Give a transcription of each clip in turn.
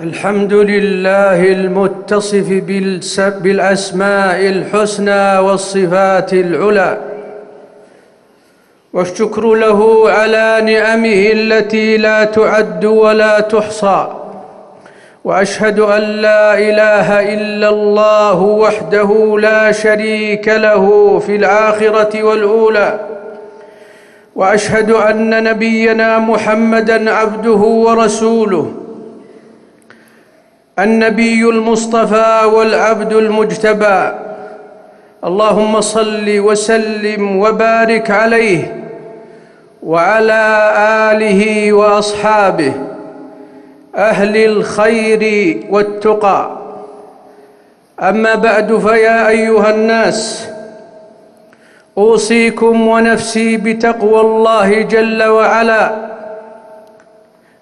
الحمد لله المتصف بالأسماء الحسنى والصفات العلى والشكر له على نعمه التي لا تعد ولا تحصى وأشهد أن لا إله إلا الله وحده لا شريك له في الآخرة والأولى وأشهد أن نبينا محمدا عبده ورسوله النبي المصطفى والعبد المجتبى. اللهم صل وسلم وبارك عليه وعلى آله وأصحابه أهل الخير والتقى. أما بعد فيا أيها الناس أوصيكم ونفسي بتقوى الله جل وعلا.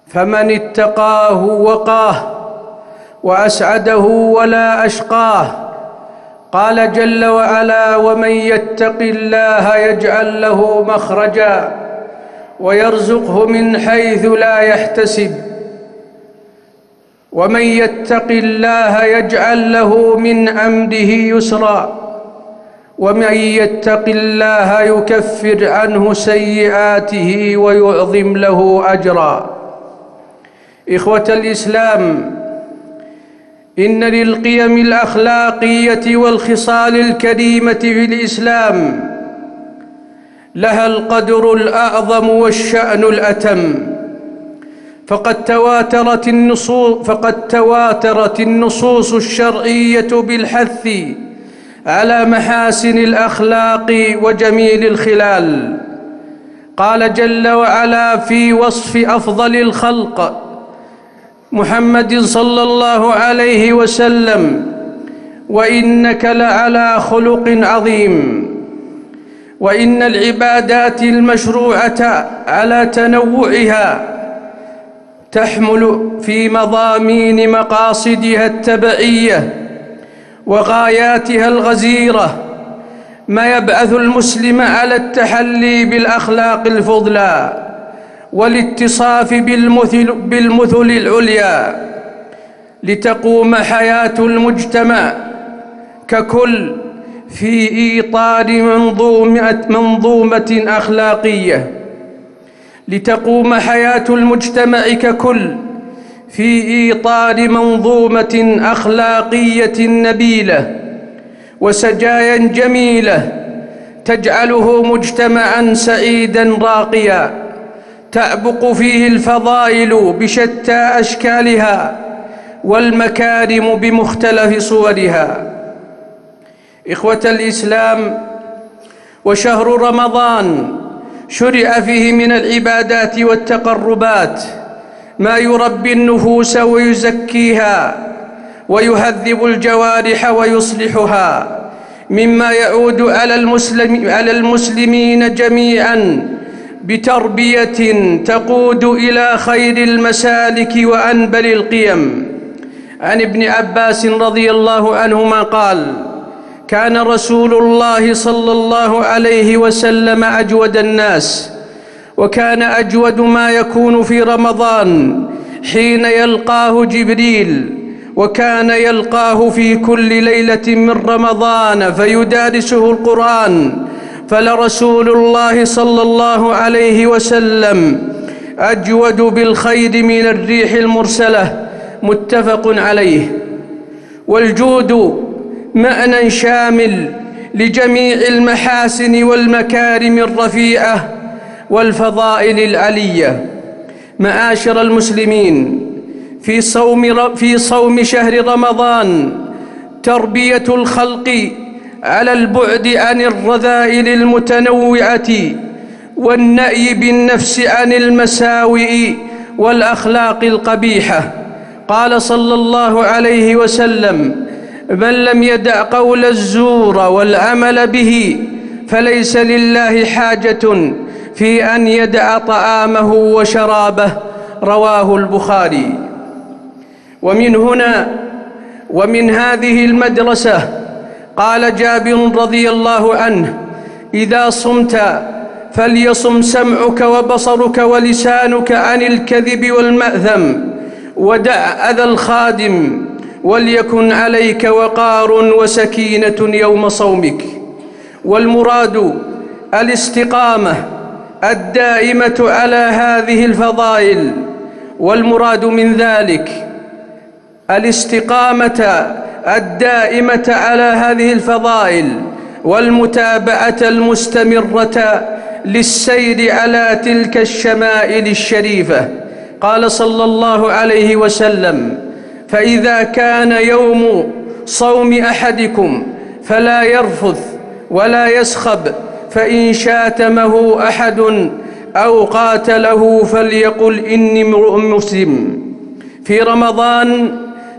فمن اتقاه وقاه وأسعده ولا أشقاه. قال جل وعلا ومن يتق الله يجعل له مخرجا ويرزقه من حيث لا يحتسب. ومن يتق الله يجعل له من امره يسرا. ومن يتق الله يكفر عنه سيئاته ويعظم له أجرا. إخوة الإسلام إن للقيم الأخلاقية والخصال الكريمة في الإسلام لها القدر الأعظم والشأن الأتم. فقد تواترت النصوص فقد تواترت النصوص الشرعية بالحث على محاسن الأخلاق وجميل الخلال. قال جل وعلا في وصف أفضل الخلق محمد صلى الله عليه وسلم وإنك لعلى خلق عظيم. وإن العبادات المشروعة على تنوعها تحمل في مضامين مقاصدها التبعية وغاياتها الغزيرة ما يبعث المسلم على التحلي بالأخلاق الفضلى. والاتصاف بالمثل, بالمثل العليا لتقوم حياة المجتمع ككل في اطار منظومه منظومة أخلاقية. لتقوم حياة المجتمع ككل في اطار منظومة أخلاقية نبيلة وسجايا جميلة تجعله مجتمعا سعيدا راقيا. تعبق فيه الفضائل بشتى أشكالها والمكارم بمختلف صورها. إخوة الإسلام وشهر رمضان شرع فيه من العبادات والتقربات ما يربي النفوس ويزكيها ويهذب الجوارح ويصلحها مما يعود على المسلم على المسلمين جميعا بتربية تقود إلى خير المسالك وأنبل القيم. عن ابن عباس رضي الله عنهما قال كان رسول الله صلى الله عليه وسلم أجود الناس وكان أجود ما يكون في رمضان حين يلقاه جبريل وكان يلقاه في كل ليلة من رمضان فيدارسه القرآن فلرسول الله صلى الله عليه وسلم أجود بالخير من الريح المرسلة متفق عليه. والجود معنى شامل لجميع المحاسن والمكارم الرفيعة والفضائل العلية. معاشر المسلمين في صوم في صوم شهر رمضان تربية الخلق على البعد عن الرذائل المتنوعة والنأي بالنفس عن المساوئ والأخلاق القبيحة. قال صلى الله عليه وسلم من لم يدع قول الزور والعمل به فليس لله حاجة في أن يدع طعامه وشرابه. رواه البخاري. ومن هنا ومن هذه المدرسة قال جابر رضي الله عنه إذا صمت فليصم سمعك وبصرك ولسانك عن الكذب والماثم ودع أذى الخادم وليكن عليك وقار وسكينة يوم صومك والمراد الاستقامة الدائمة على هذه الفضائل والمراد من ذلك الاستقامة الدائمة على هذه الفضائل والمتابعة المستمرة للسير على تلك الشمائل الشريفة. قال صلى الله عليه وسلم فإذا كان يوم صوم أحدكم فلا يرفث ولا يسخب فإن شاتمه أحد أو قاتله فليقل إني امرؤ مسلم. في رمضان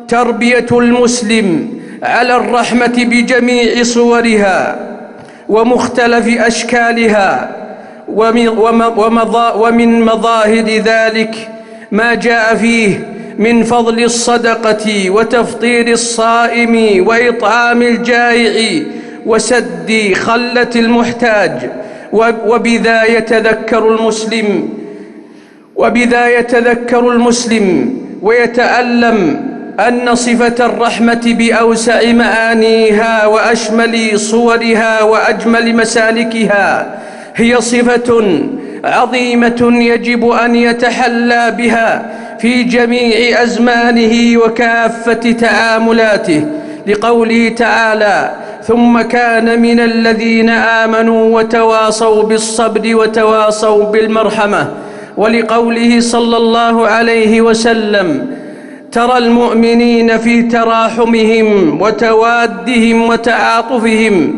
تربية المسلم على الرحمة بجميع صورها ومختلف أشكالها ومن مظاهر ذلك ما جاء فيه من فضل الصدقة وتفطير الصائم وإطعام الجائع وسد خلة المحتاج وبذا يتذكر المسلم وبذا يتذكر المسلم ويتألم أن صفة الرحمة بأوسع معانيها وأشمل صورها وأجمل مسالكها هي صفة عظيمة يجب أن يتحلى بها في جميع أزمانه وكافة تعاملاته لقوله تعالى ثم كان من الذين آمنوا وتواصوا بالصبر وتواصوا بالمرحمة ولقوله صلى الله عليه وسلم ترى المؤمنين في تراحمهم وتوادهم وتعاطفهم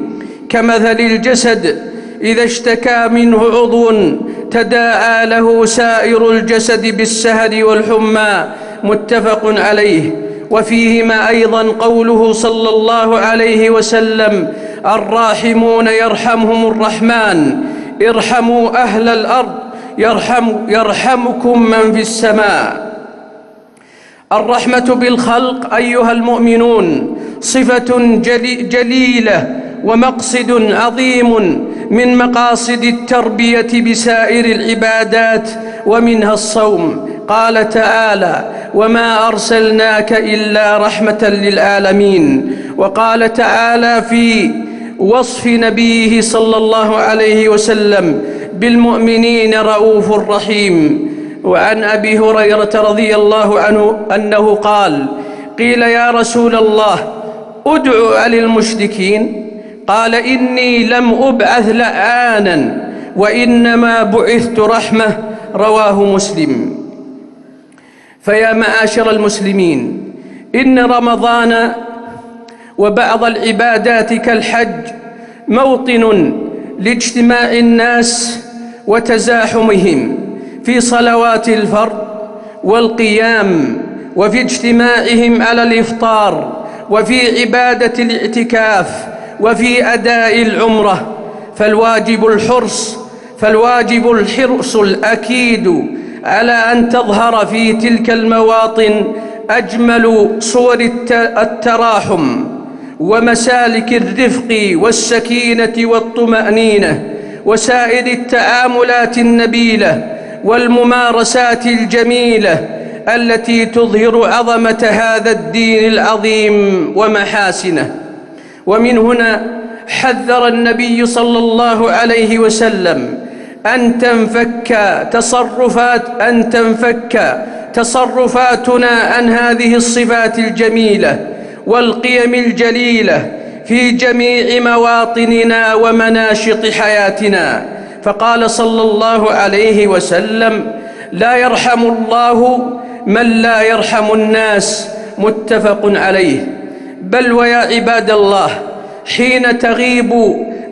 كمثل الجسد إذا اشتكى منه عضو تداعى له سائر الجسد بالسهر والحمى متفق عليه. وفيهما أيضا قوله صلى الله عليه وسلم الراحمون يرحمهم الرحمن ارحموا أهل الأرض يرحم يرحمكم من في السماء. الرحمة بالخلق أيها المؤمنون صفة جليلة ومقصد عظيم من مقاصد التربية بسائر العبادات ومنها الصوم. قال تعالى وما أرسلناك إلا رحمة للعالمين وقال تعالى في وصف نبيه صلى الله عليه وسلم بالمؤمنين رؤوف رحيم وعن أبي هريرة رضي الله عنه أنه قال قيل يا رسول الله على المشركين. قال إني لم أبعث لعانا وإنما بعثت رحمة رواه مسلم. فيا معاشر المسلمين إن رمضان وبعض العبادات كالحج موطن لاجتماع الناس وتزاحمهم. في صلوات الفرض والقيام وفي اجتماعهم على الإفطار وفي عبادة الاعتكاف وفي أداء العمرة فالواجب الحرص فالواجب الحرص الأكيد على أن تظهر في تلك المواطن أجمل صور التراحم ومسالك الرفق والسكينة والطمأنينة وسائر التعاملات النبيلة والممارسات الجميلة التي تظهر عظمة هذا الدين العظيم ومحاسنه. ومن هنا حذر النبي صلى الله عليه وسلم أن تنفك تصرفات أن تنفك تصرفاتنا عن هذه الصفات الجميلة والقيم الجليلة في جميع مواطننا ومناشط حياتنا. فقال صلى الله عليه وسلم لا يرحم الله من لا يرحم الناس. متفق عليه. بل ويا عباد الله حين تغيب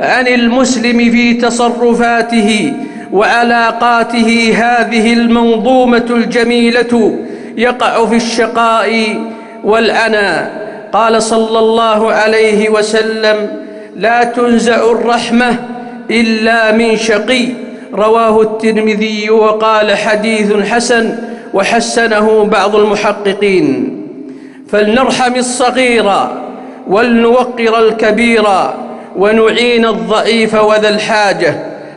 عن المسلم في تصرفاته وعلاقاته هذه المنظومة الجميلة يقع في الشقاء والعنى قال صلى الله عليه وسلم لا تنزع الرحمة إلا من شقي. رواه الترمذي وقال حديث حسن وحسنه بعض المحققين. فلنرحم الصغير ولنوقر الكبير ونعين الضعيف وذا الحاجة.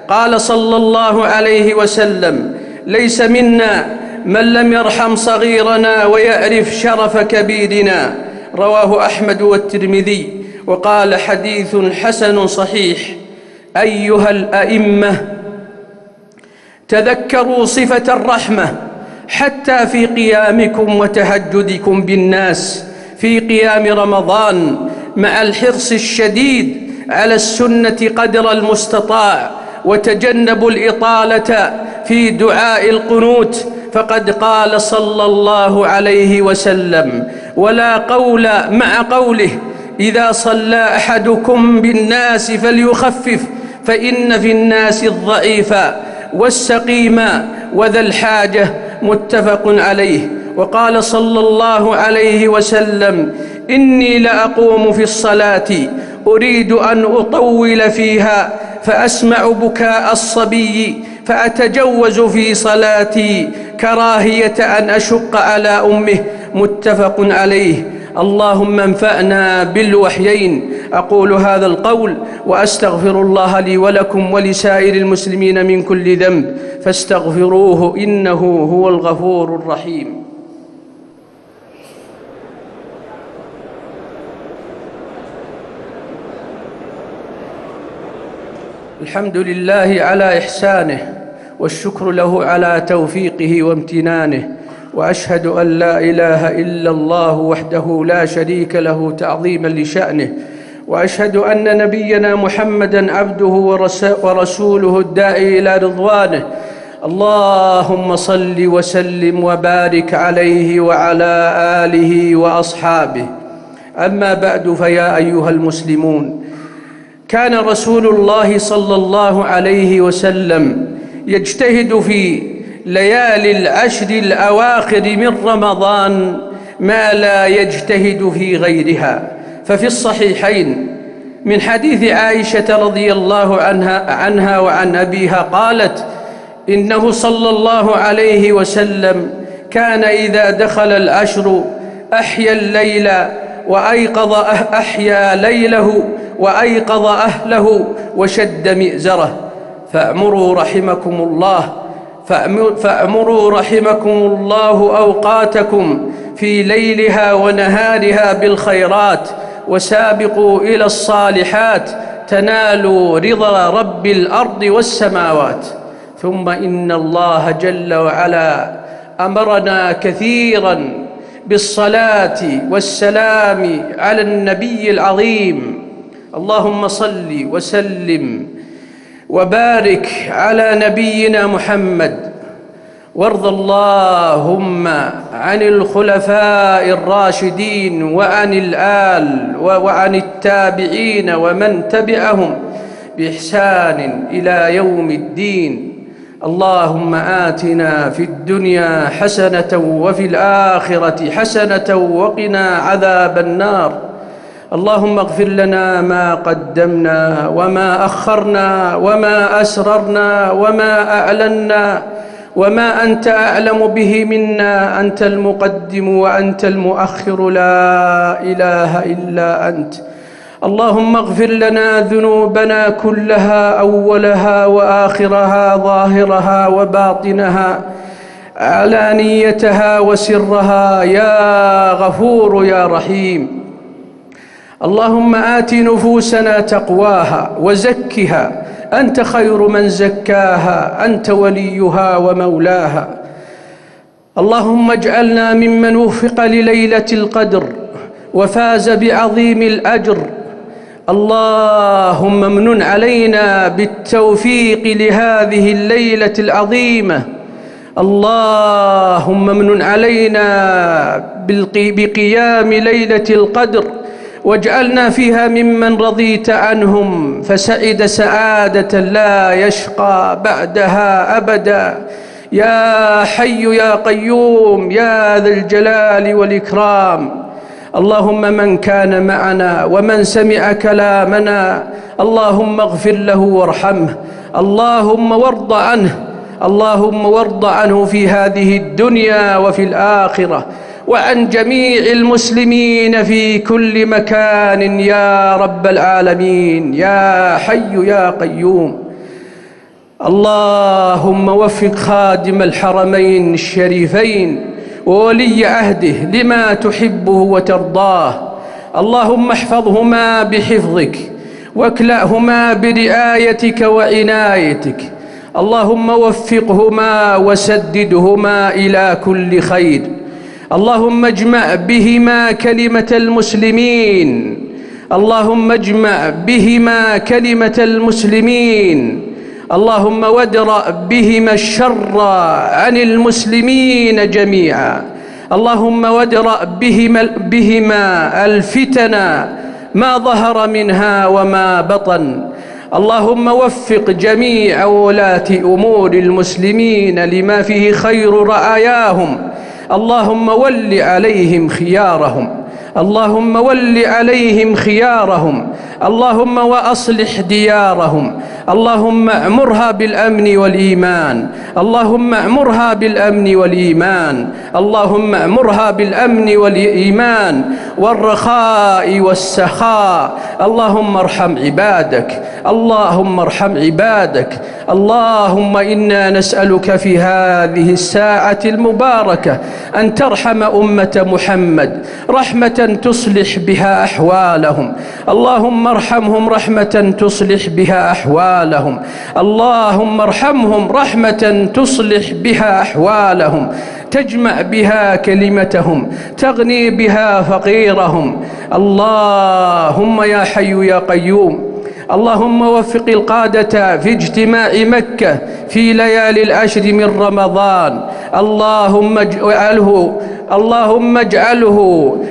قال صلى الله عليه وسلم ليس منا من لم يرحم صغيرنا ويعرف شرف كبيرنا. رواه أحمد والترمذي. وقال حديث حسن صحيح. أيها الأئمة تذكروا صفة الرحمة حتى في قيامكم وتهجدكم بالناس في قيام رمضان مع الحرص الشديد على السنة قدر المستطاع وتجنبوا الإطالة في دعاء القنوت. فقد قال صلى الله عليه وسلم ولا قول مع قوله إذا صلى أحدكم بالناس فليخفف فإن في الناس الضعيف والسقيم وذا الحاجة متفق عليه. وقال صلى الله عليه وسلم إني لأقوم في الصلاة أريد أن أطول فيها فأسمع بكاء الصبي فأتجوز في صلاتي كراهية أن أشق على أمه متفق عليه. اللهم انفعنا بالوحيين أقول هذا القول وأستغفر الله لي ولكم ولسائر المسلمين من كل ذنب فاستغفروه إنه هو الغفور الرحيم. الحمد لله على إحسانه والشكر له على توفيقه وامتنانه وأشهد أن لا إله إلا الله وحده لا شريك له تعظيما لشأنه وأشهد أن نبينا محمدا عبده ورسوله الداعي إلى رضوانه. اللهم صل وسلم وبارك عليه وعلى آله وأصحابه. أما بعد فيا أيها المسلمون كان رسول الله صلى الله عليه وسلم يجتهد في ليالي العشر الأواخر من رمضان ما لا يجتهد في غيرها. ففي الصحيحين من حديث عائشة رضي الله عنها, عنها وعن أبيها قالت إنه صلى الله عليه وسلم كان إذا دخل العشر أحيا الليل وأيقظ أه-، أحيا ليله وأيقظ أهله وشد مئزره. فأمروا رحمكم الله فأمروا رحمكم الله أوقاتكم في ليلها ونهارها بالخيرات. وسابقوا إلى الصالحات تنالوا رضا رب الأرض والسماوات. ثم إن الله جل وعلا أمرنا كثيرا بالصلاة والسلام على النبي العظيم. اللهم صل وسلم وبارك على نبينا محمد وارض اللهم عن الخلفاء الراشدين وعن الآل وعن التابعين ومن تبعهم بإحسان إلى يوم الدين. اللهم آتنا في الدنيا حسنة وفي الآخرة حسنة وقنا عذاب النار. اللهم اغفر لنا ما قدمنا وما أخرنا وما أسررنا وما أعلنا وما أنت أعلم به منا أنت المقدم وأنت المؤخر لا إله إلا أنت. اللهم اغفر لنا ذنوبنا كلها أولها وآخرها ظاهرها وباطنها علانيتها وسرها يا غفور يا رحيم. اللهم آت نفوسنا تقواها وزكها أنت خير من زكاها أنت وليها ومولاها. اللهم اجعلنا ممن وفق لليلة القدر وفاز بعظيم الأجر. اللهم امنن علينا بالتوفيق لهذه الليلة العظيمة. اللهم امنن علينا بقيام ليلة القدر. واجعلنا فيها ممن رضيت عنهم فسعد سعادة لا يشقى بعدها أبدا. يا حي يا قيوم يا ذا الجلال والإكرام. اللهم من كان معنا ومن سمع كلامنا اللهم اغفر له وارحمه. اللهم وارض عنه اللهم وارض عنه في هذه الدنيا وفي الآخرة. وعن جميع المسلمين في كل مكان يا رب العالمين يا حي يا قيوم. اللهم وفق خادم الحرمين الشريفين وولي عهده لما تحبه وترضاه. اللهم احفظهما بحفظك واكلأهما برعايتك وعنايتك. اللهم وفقهما وسددهما إلى كل خير. اللهم اجمع بهما كلمة المسلمين. اللهم اجمع بهما كلمة المسلمين. اللهم وادرأ بهما الشر عن المسلمين جميعا. اللهم وادرأ بهما, بهما الفتن ما ظهر منها وما بطن. اللهم وفق جميع ولاة أمور المسلمين لما فيه خير رعاياهم اللهم ول عليهم خيارهم. اللهم ول عليهم خيارهم اللهم وأصلح ديارهم اللهم أمرها بالأمن والإيمان اللهم أمرها بالأمن والإيمان اللهم أمرها بالأمن والإيمان والرخاء والسخاء اللهم ارحم عبادك اللهم ارحم عبادك اللهم إنا نسألك في هذه الساعة المباركة أن ترحم أمة محمد رحمة تصلح بها أحوالهم. اللهم ارحمهم رحمة تصلح بها أحوالهم. اللهم ارحمهم رحمة تصلح بها أحوالهم. تجمع بها كلمتهم. تغني بها فقيرهم. اللهم يا حي يا قيوم. اللهم وفق القادة في اجتماع مكة في ليالي العشر من رمضان. اللهم اجعله اللهم اجعله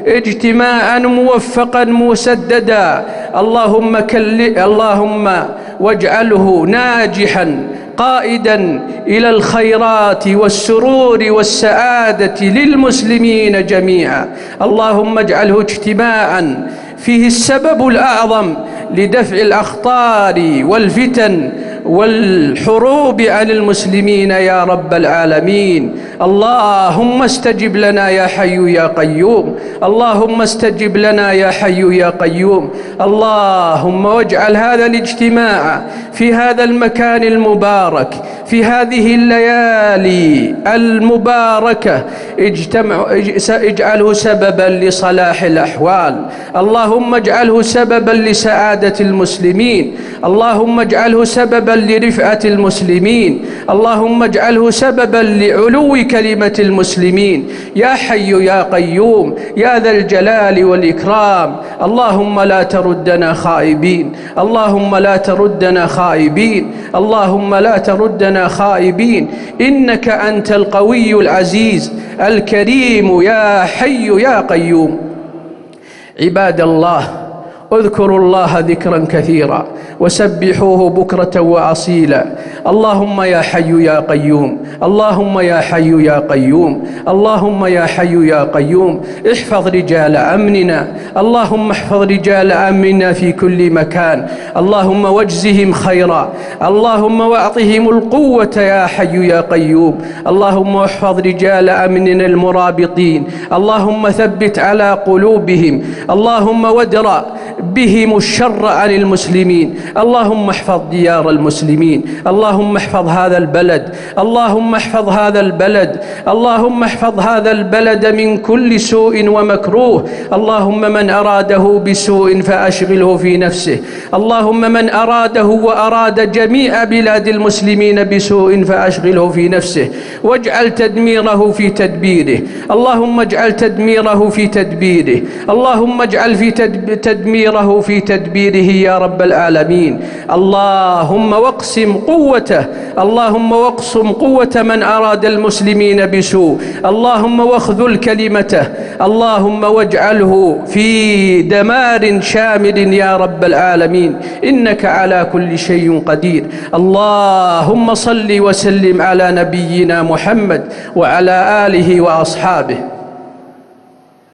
اجتماعا موفقا مسددا. اللهم كل اللهم واجعله ناجحا قائدا إلى الخيرات والسرور والسعادة للمسلمين جميعا. اللهم اجعله اجتماعا. فيه السبب الأعظم لدفع الأخطار والفتن والحروب عن المسلمين يا رب العالمين. اللهم استجب لنا يا حي يا قيوم. اللهم استجب لنا يا حي يا قيوم. اللهم واجعل هذا الاجتماع في هذا المكان المبارك في هذه الليالي المباركة اجتمع اجعله سببا لصلاح الأحوال. اللهم اجعله سببا لسعادة المسلمين. اللهم اجعله سببا لرفعة المسلمين. اللهم اجعله سببا لعلو كلمة المسلمين. يا حي يا قيوم يا ذا الجلال والإكرام. اللهم لا تردنا خائبين. اللهم لا تردنا خائبين. اللهم لا تردنا خائبين. إنك أنت القوي العزيز الكريم يا حي يا قيوم. عباد الله اذكروا الله ذكرا كثيرا وسبحوه بكرة وأصيلا. اللهم يا حي يا قيوم اللهم يا حي يا قيوم اللهم يا حي يا قيوم احفظ رجال أمننا اللهم احفظ رجال أمننا في كل مكان اللهم واجزهم خيرا اللهم وأعطهم القوة يا حي يا قيوم اللهم احفظ رجال أمننا المرابطين اللهم ثبت على قلوبهم اللهم ودرأ بهم الشر عن المسلمين. اللهم احفظ ديار المسلمين. اللهم احفظ هذا البلد. اللهم احفظ هذا البلد. اللهم احفظ هذا البلد من كل سوء ومكروه. اللهم من أراده بسوء فأشغله في نفسه. اللهم من أراده وأراد جميع بلاد المسلمين بسوء فأشغله في نفسه. واجعل تدميره في تدبيره. اللهم اجعل تدميره في تدبيره. اللهم اجعل في تدميره تدبيره في تدبيره يا رب العالمين. اللهم واقسم قوته اللهم واقسم قوة من أراد المسلمين بسوء. اللهم واخذل كلمته اللهم واجعله في دمار شامل يا رب العالمين. إنك على كل شيء قدير. اللهم صل وسلم على نبينا محمد وعلى آله وأصحابه.